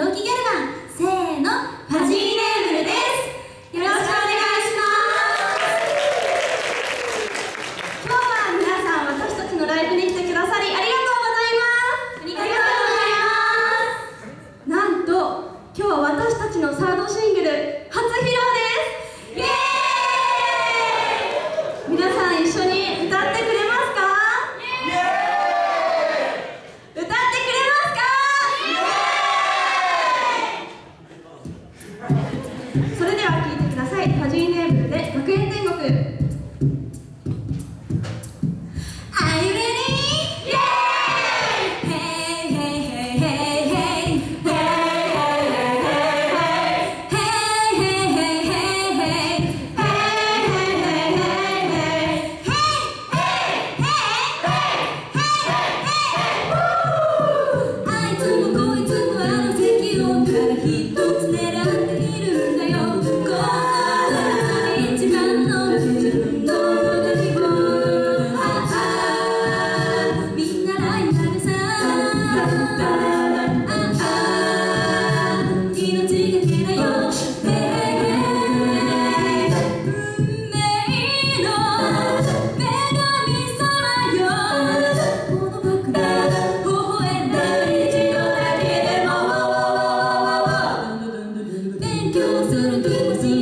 同期芸 それでは聴いてください「gonna do with you?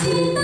see.